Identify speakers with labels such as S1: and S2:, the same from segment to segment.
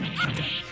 S1: Okay.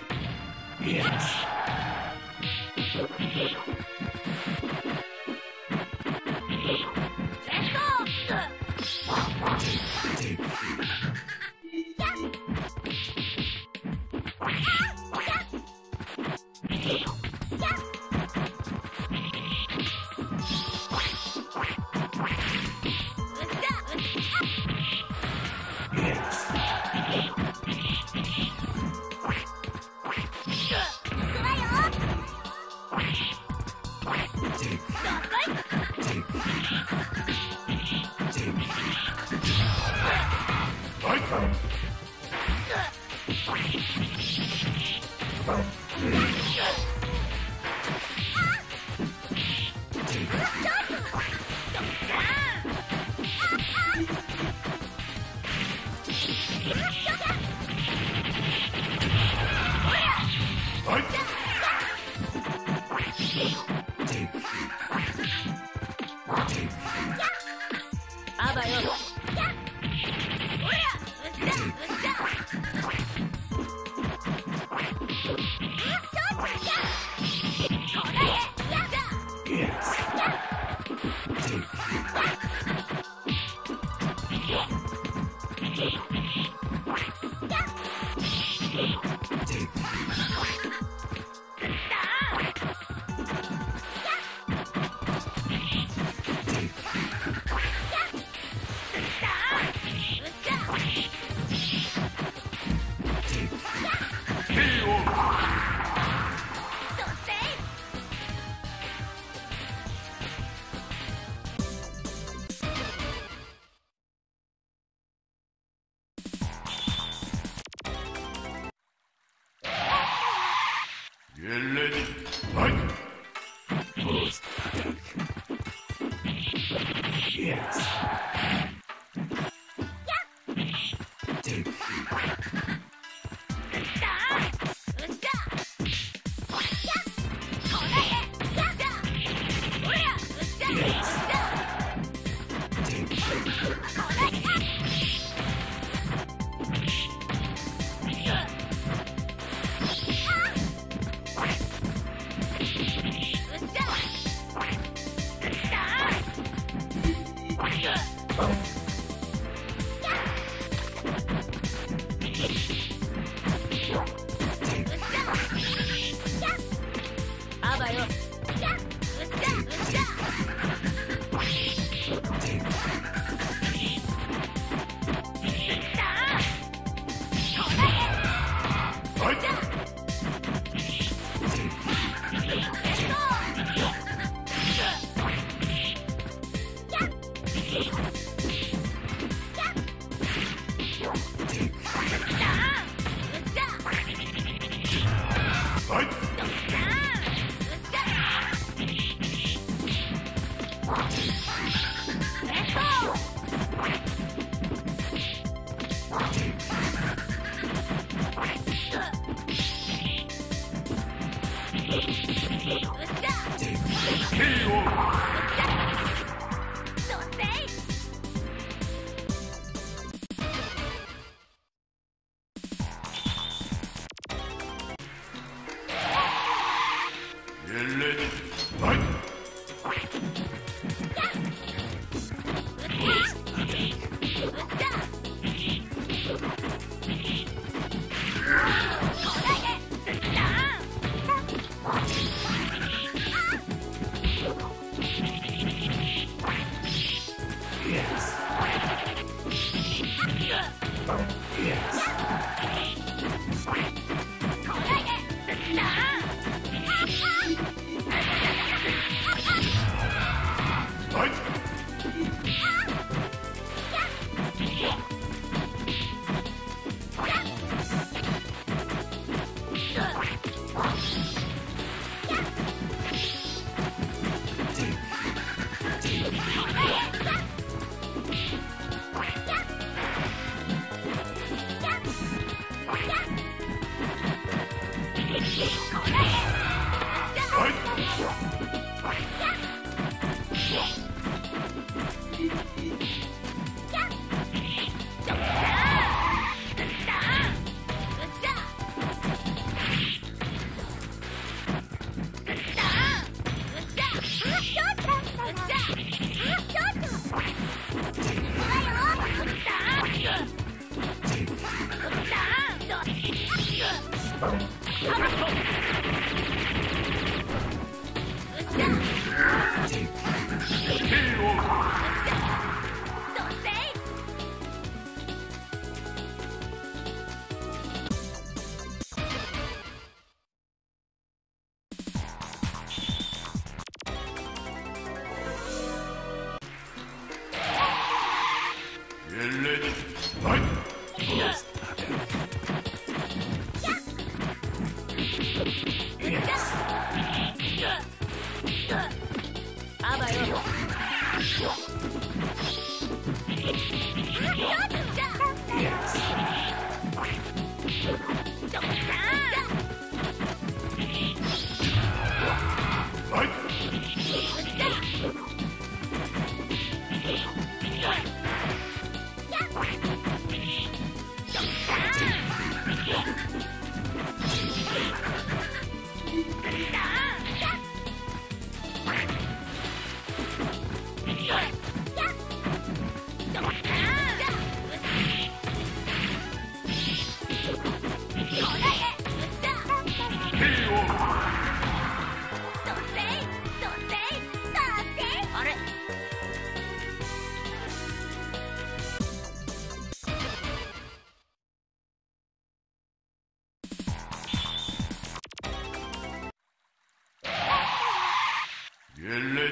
S1: Take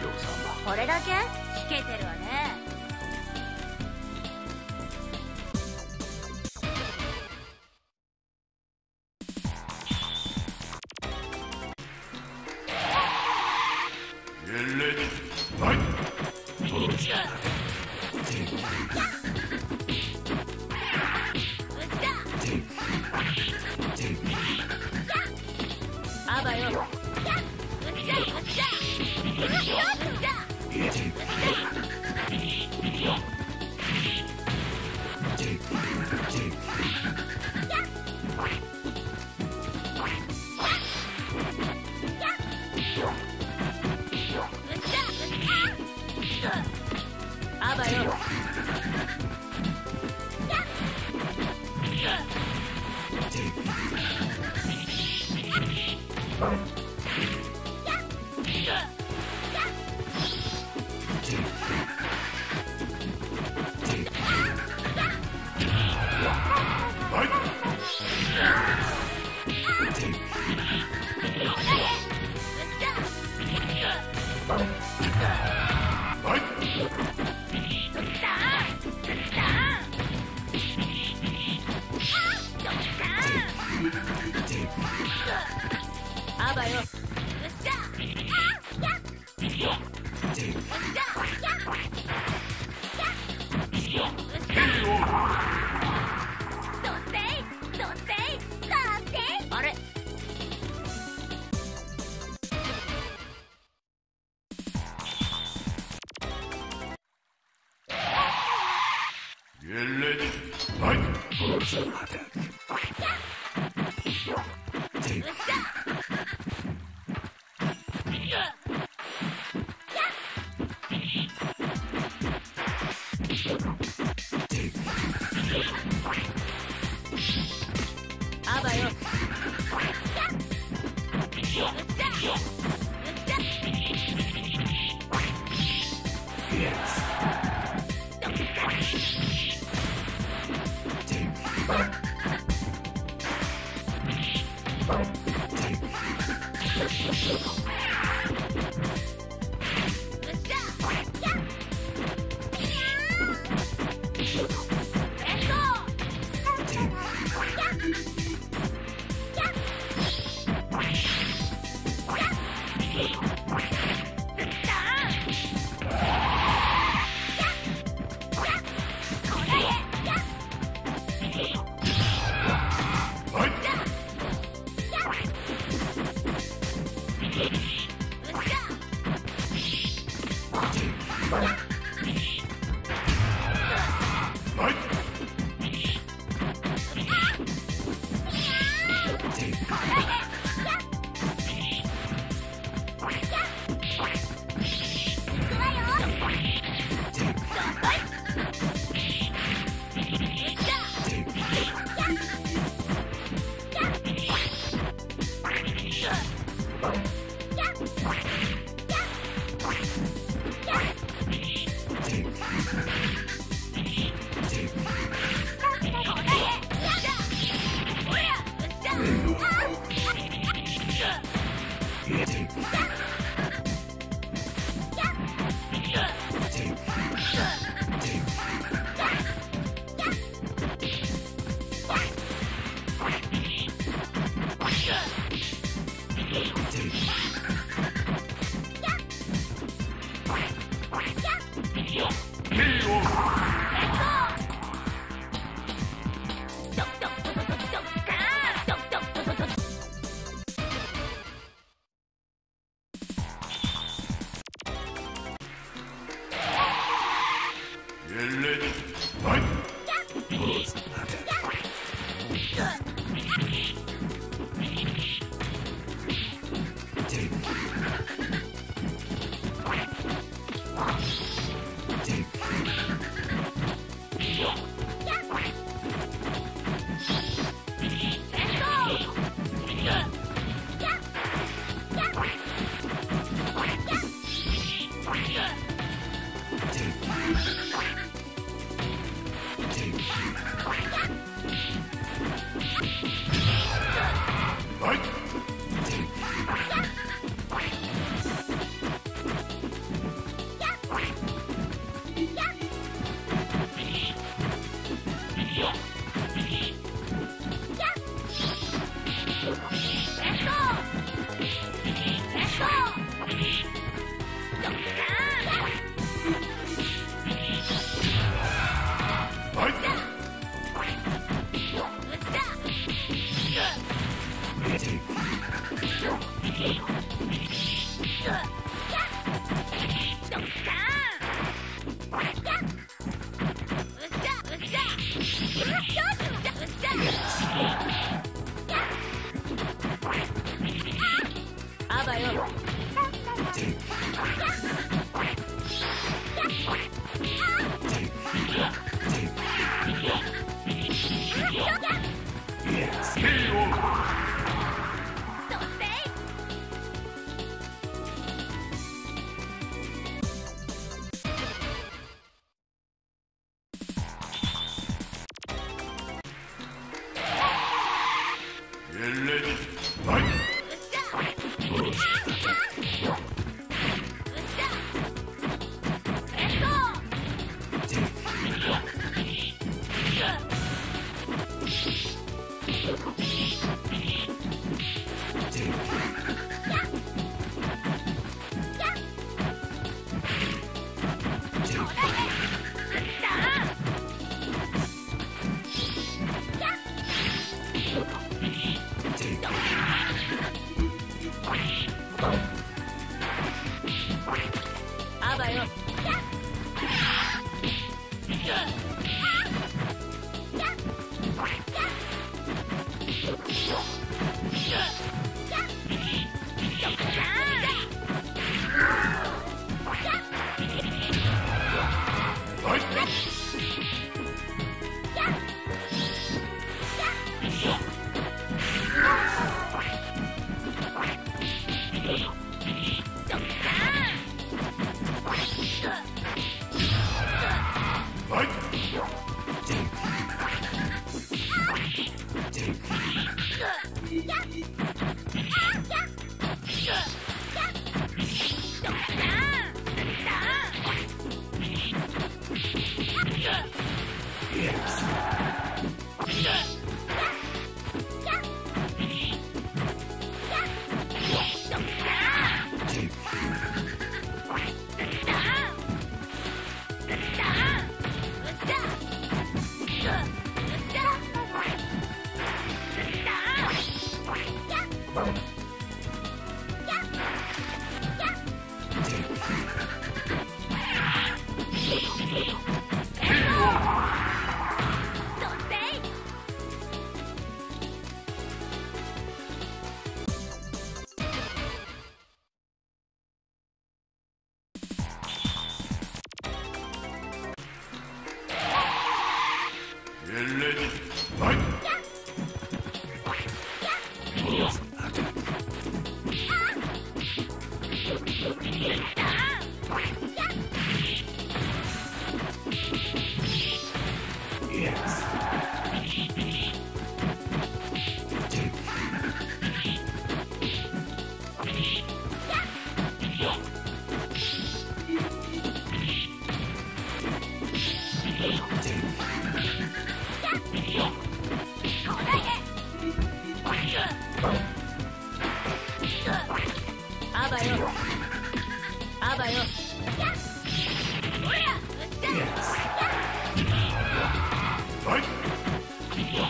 S2: 嬢様
S1: これだけ？引けてるわね。
S3: Take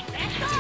S3: Let's
S1: go!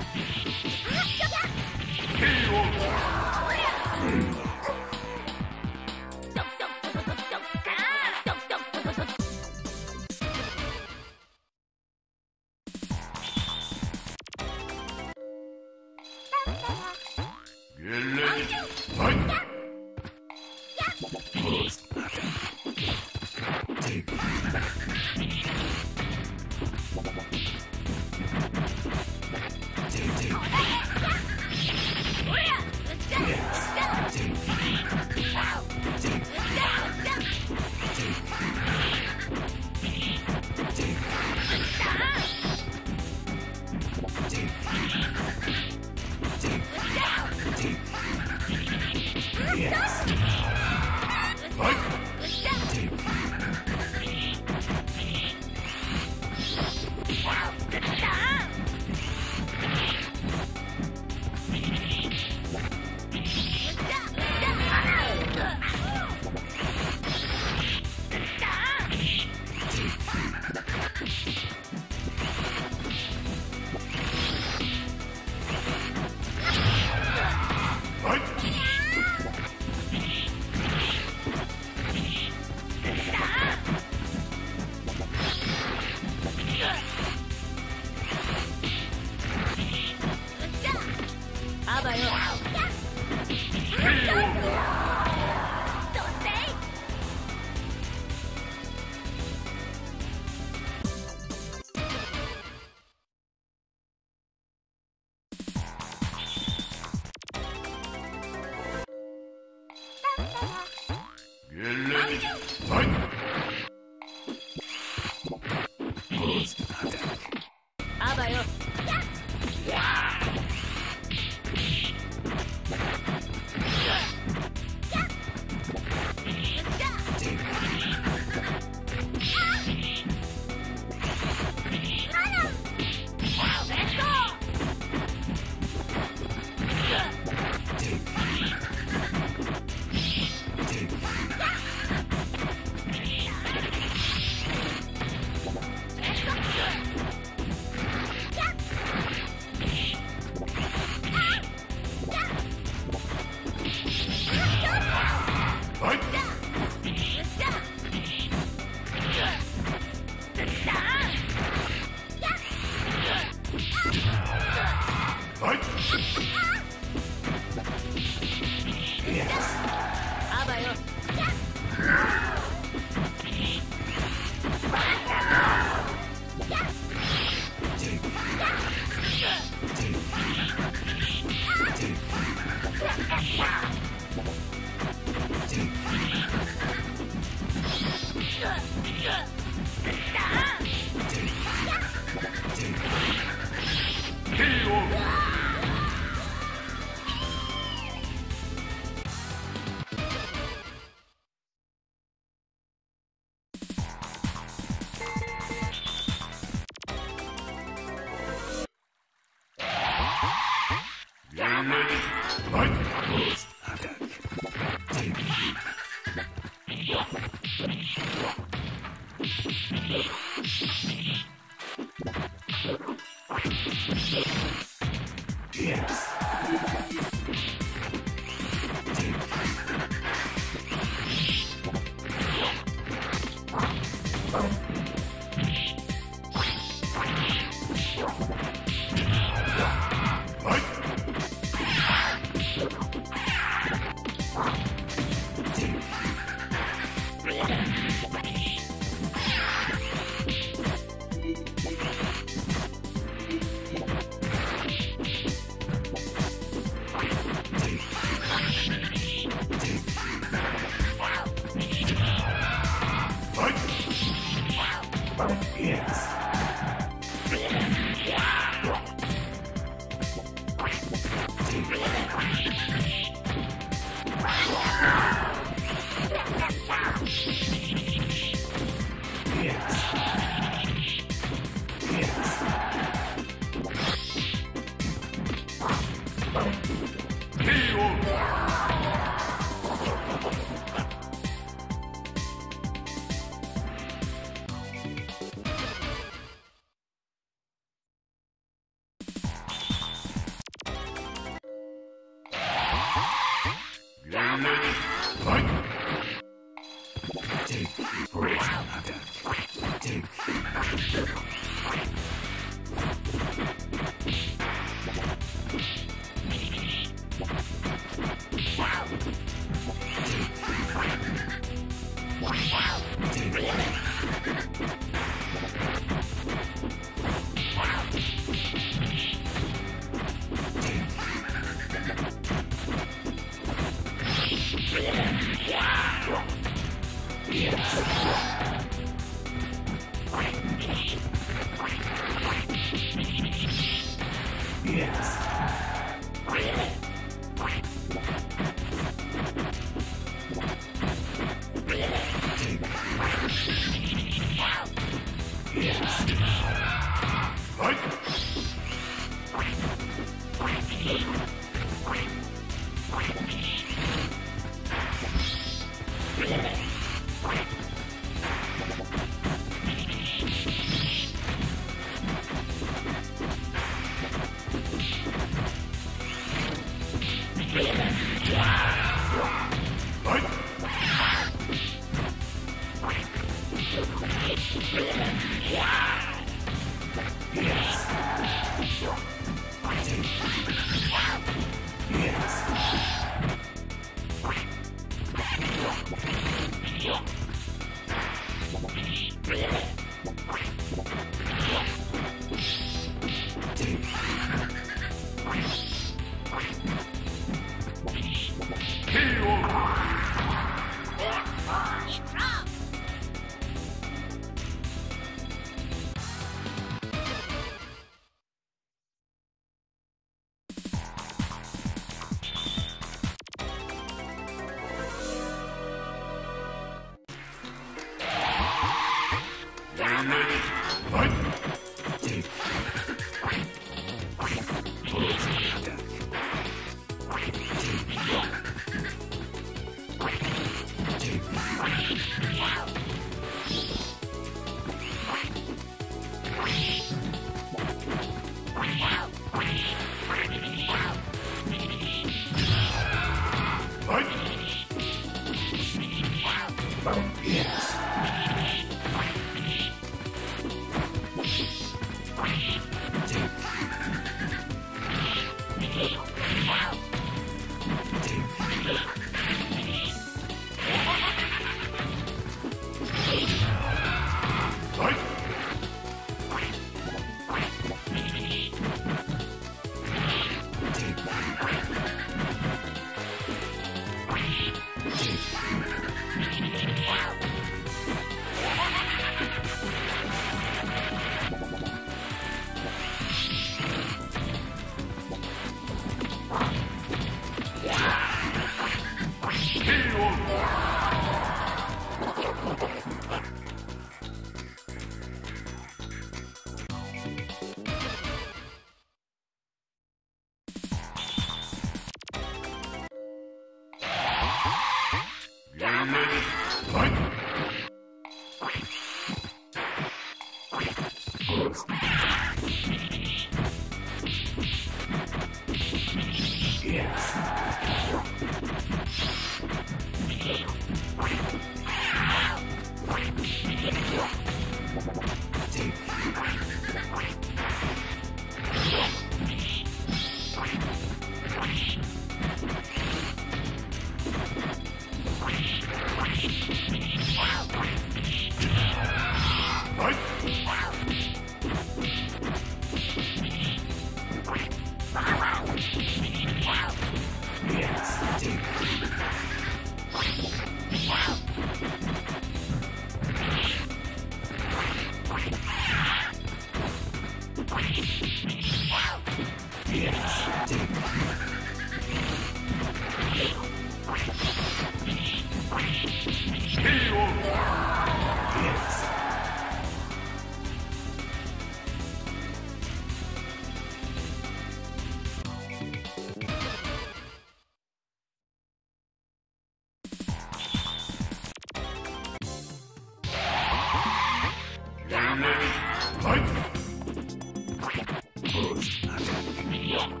S3: Yes.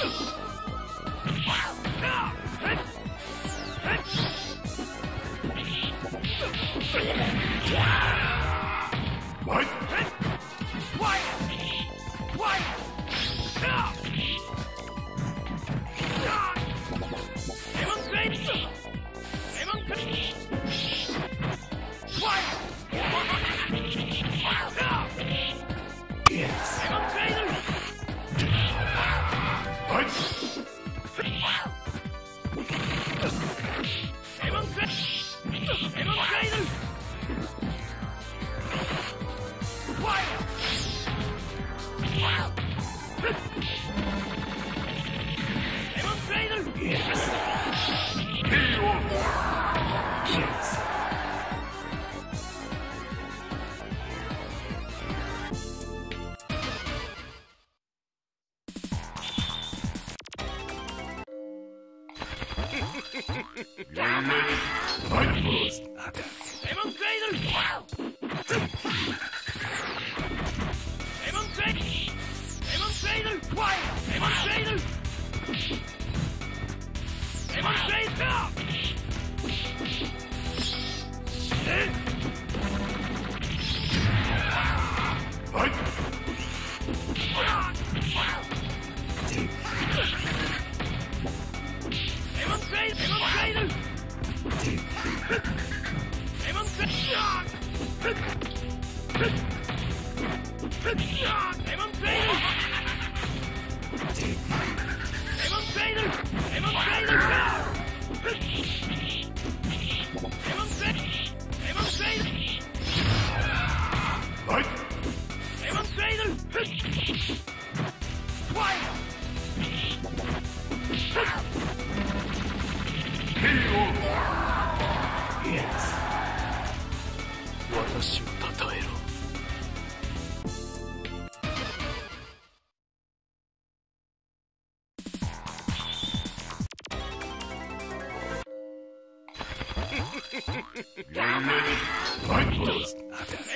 S4: Hey!
S5: Damn
S6: it!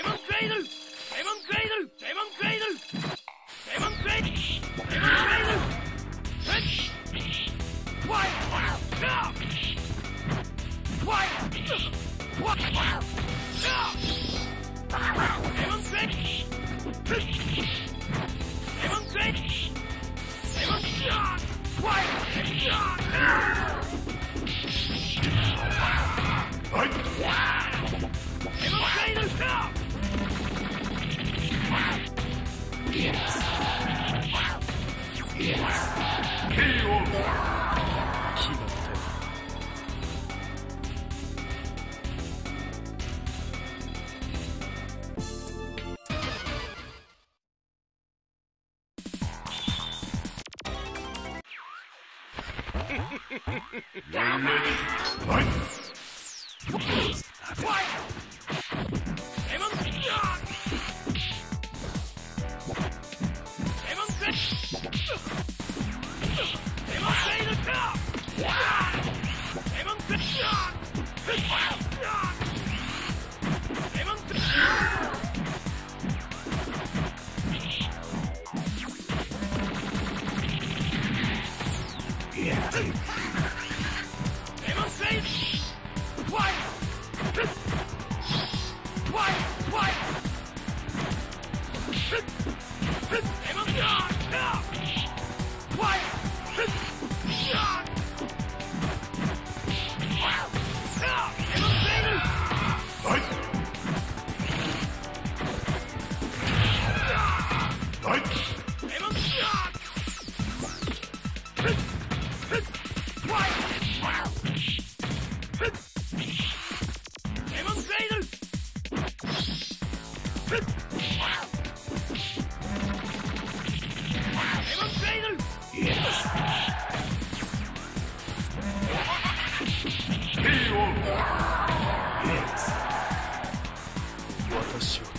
S6: 私は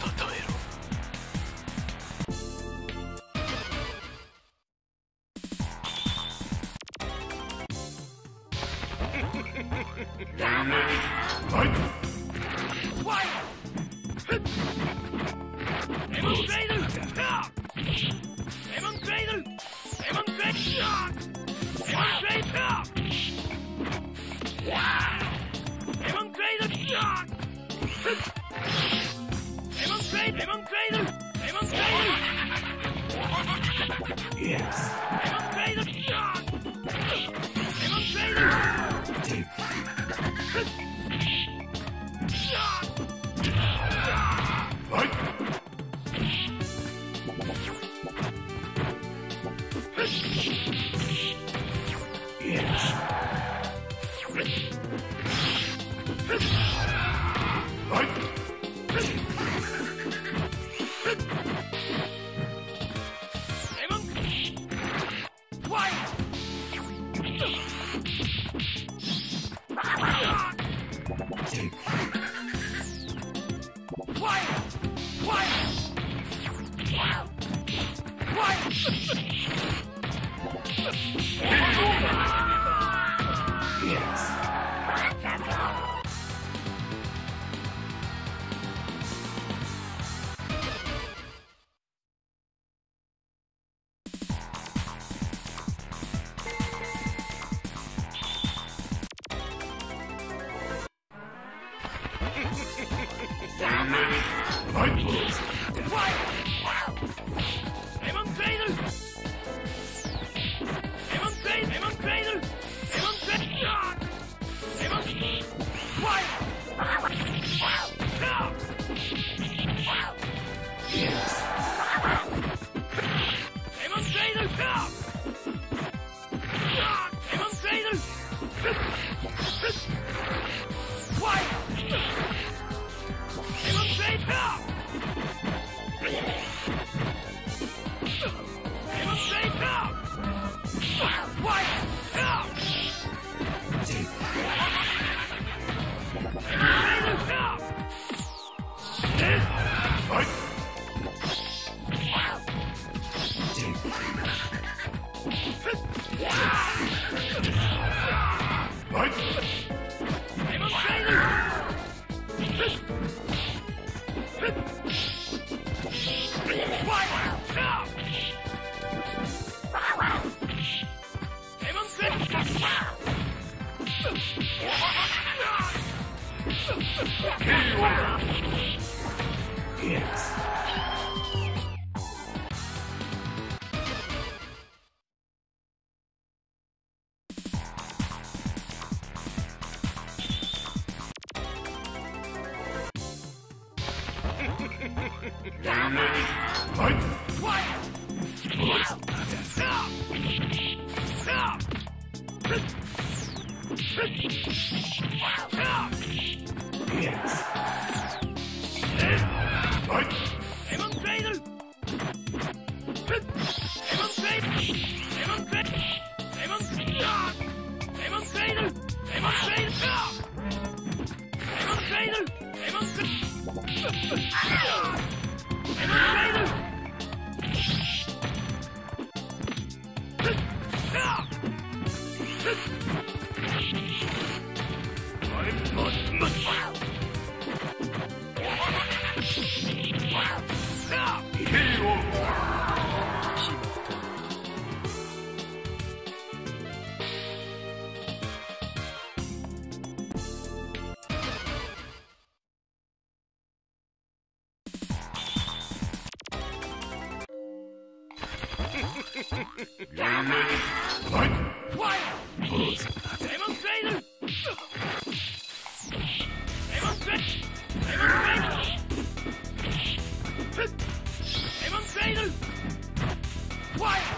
S6: Quiet!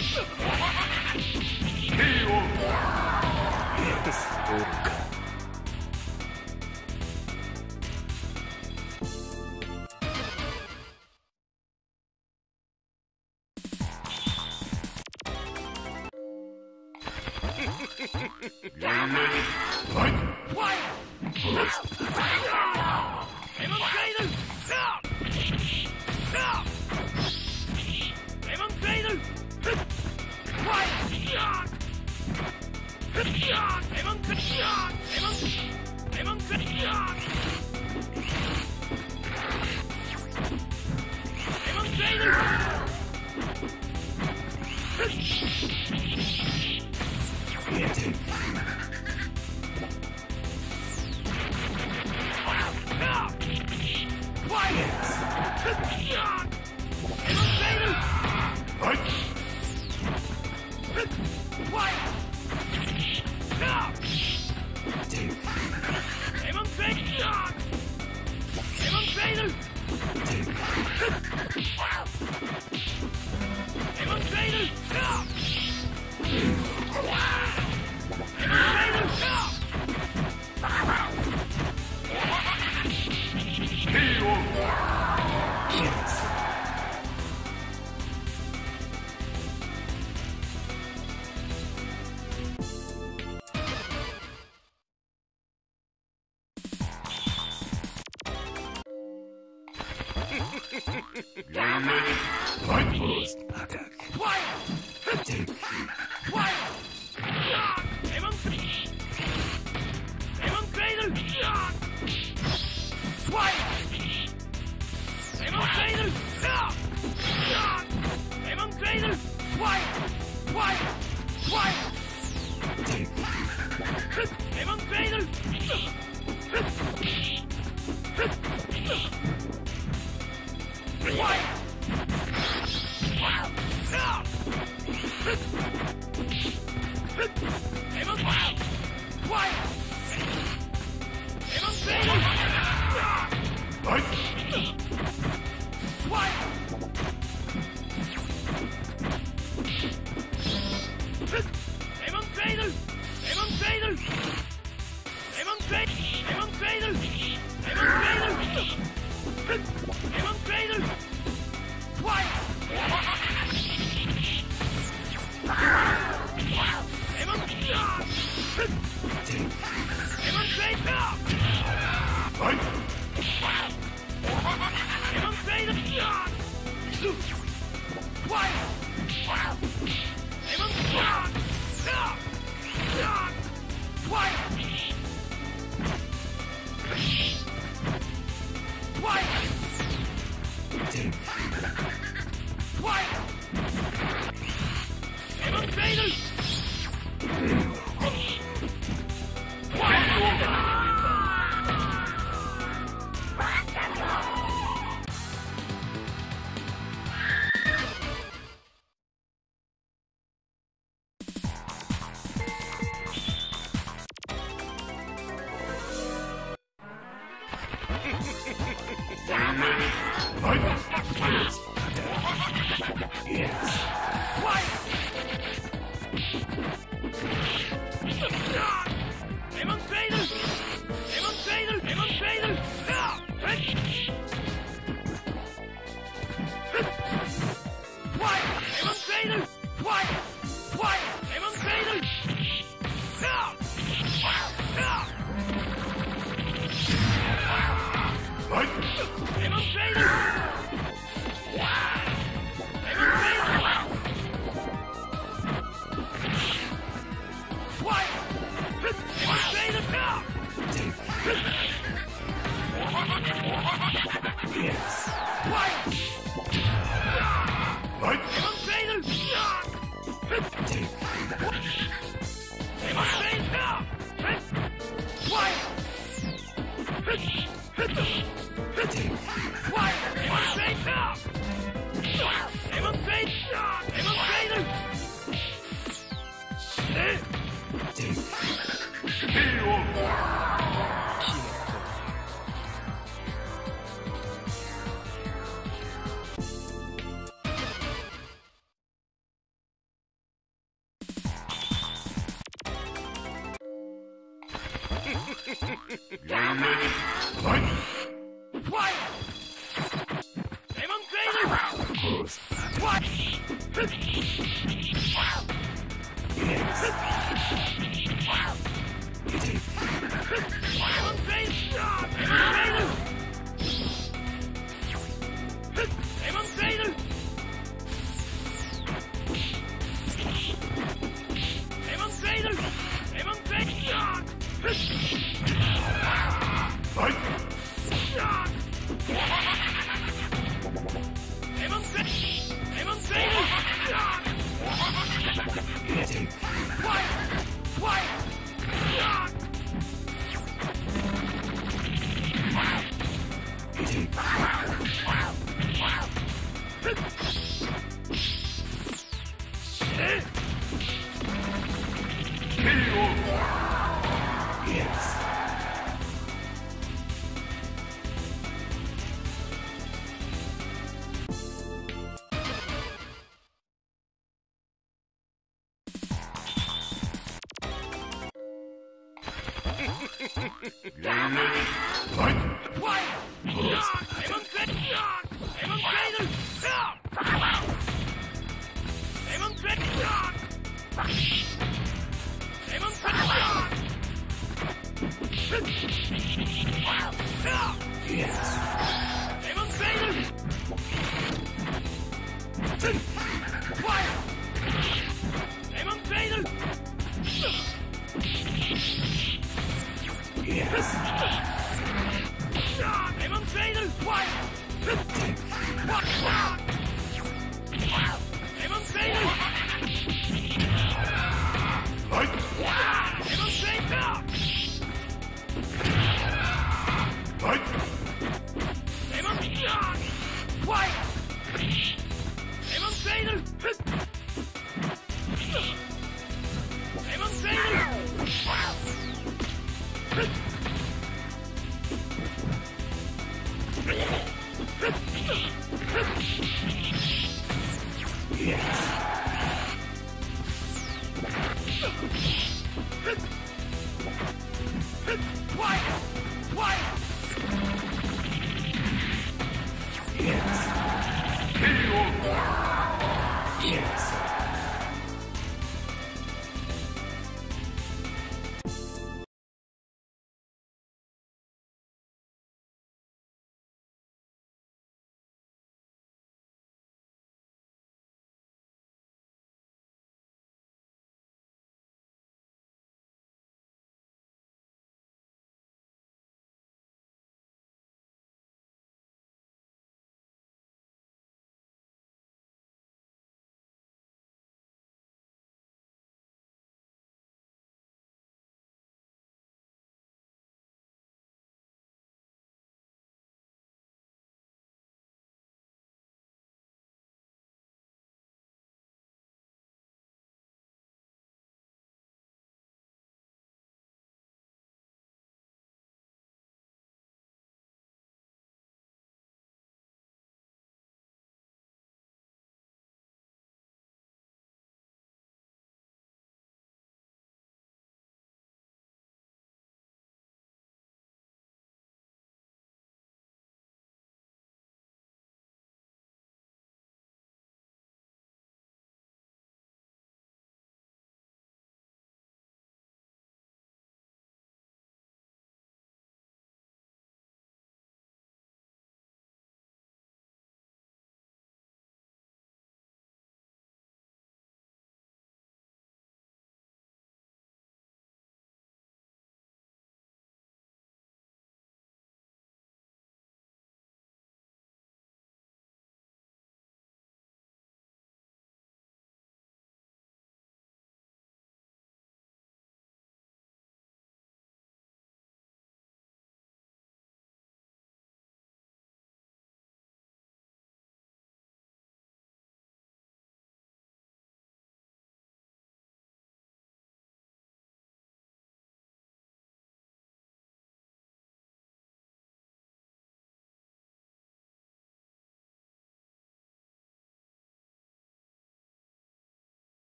S7: K.O.
S1: で
S6: す。
S1: Take
S6: Fire! Demon Cradle!